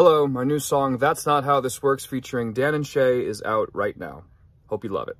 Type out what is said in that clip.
Hello, my new song, That's Not How This Works, featuring Dan and Shay, is out right now. Hope you love it.